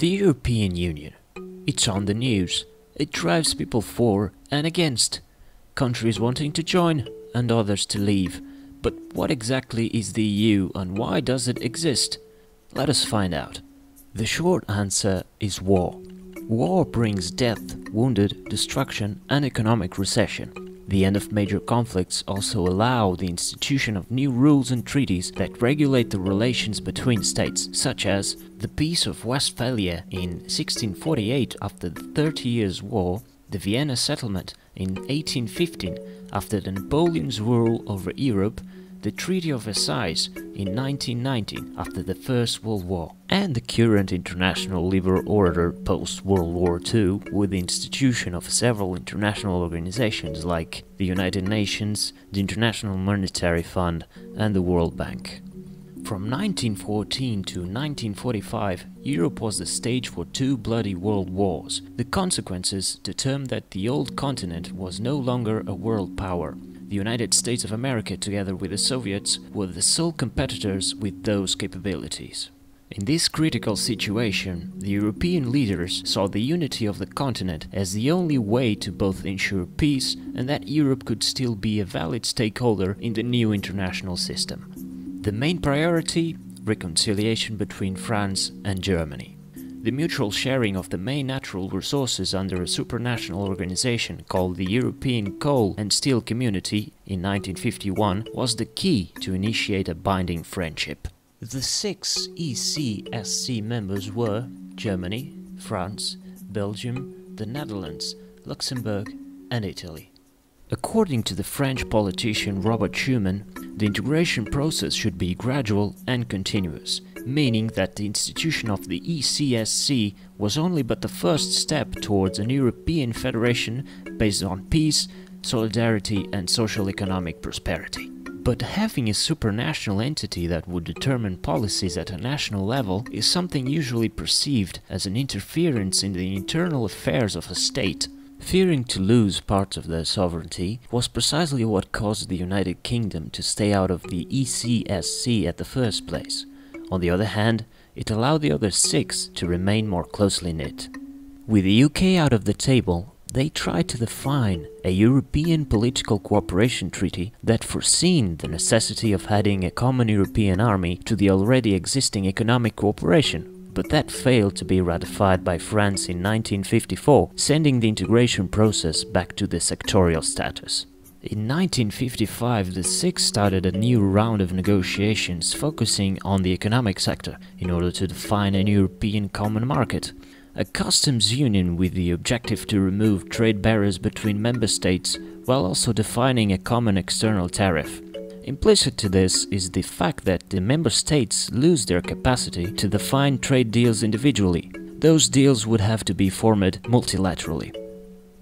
The European Union. It's on the news. It drives people for and against. Countries wanting to join and others to leave. But what exactly is the EU and why does it exist? Let us find out. The short answer is war. War brings death, wounded, destruction and economic recession. The end of major conflicts also allow the institution of new rules and treaties that regulate the relations between states, such as the Peace of Westphalia in 1648 after the Thirty Years' War, the Vienna Settlement in 1815 after Napoleon's rule over Europe, the Treaty of Versailles in 1919 after the First World War, and the current international liberal order post World War II with the institution of several international organizations like the United Nations, the International Monetary Fund, and the World Bank. From 1914 to 1945, Europe was the stage for two bloody world wars. The consequences determined that the old continent was no longer a world power, the United States of America, together with the Soviets, were the sole competitors with those capabilities. In this critical situation, the European leaders saw the unity of the continent as the only way to both ensure peace and that Europe could still be a valid stakeholder in the new international system. The main priority? Reconciliation between France and Germany. The mutual sharing of the main natural resources under a supranational organization called the European Coal and Steel Community in 1951 was the key to initiate a binding friendship. The six ECSC members were Germany, France, Belgium, the Netherlands, Luxembourg and Italy. According to the French politician Robert Schuman, the integration process should be gradual and continuous, meaning that the institution of the ECSC was only but the first step towards an European federation based on peace, solidarity and social economic prosperity. But having a supranational entity that would determine policies at a national level is something usually perceived as an interference in the internal affairs of a state. Fearing to lose parts of their sovereignty was precisely what caused the United Kingdom to stay out of the ECSC at the first place. On the other hand, it allowed the other six to remain more closely knit. With the UK out of the table, they tried to define a European political cooperation treaty that foreseen the necessity of adding a common European army to the already existing economic cooperation, but that failed to be ratified by France in 1954, sending the integration process back to the sectorial status. In 1955, the Six started a new round of negotiations focusing on the economic sector in order to define an European common market, a customs union with the objective to remove trade barriers between member states while also defining a common external tariff. Implicit to this is the fact that the member states lose their capacity to define trade deals individually. Those deals would have to be formed multilaterally.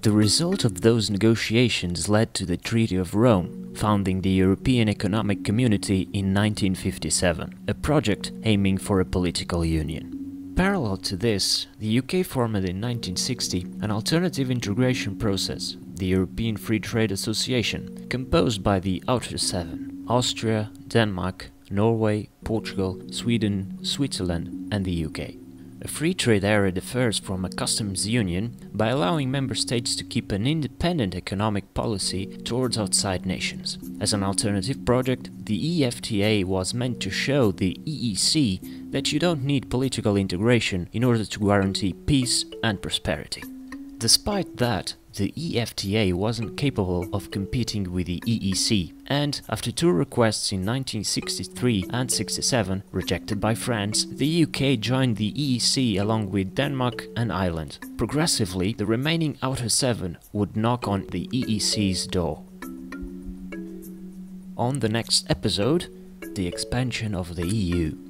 The result of those negotiations led to the Treaty of Rome, founding the European Economic Community in 1957, a project aiming for a political union. Parallel to this, the UK formed in 1960 an alternative integration process, the European Free Trade Association, composed by the Outer Seven Austria, Denmark, Norway, Portugal, Sweden, Switzerland, and the UK. A free trade area differs from a customs union by allowing member states to keep an independent economic policy towards outside nations. As an alternative project, the EFTA was meant to show the EEC that you don't need political integration in order to guarantee peace and prosperity. Despite that, the EFTA wasn't capable of competing with the EEC, and after two requests in 1963 and 67 rejected by France, the UK joined the EEC along with Denmark and Ireland. Progressively, the remaining outer seven would knock on the EEC's door. On the next episode, the expansion of the EU.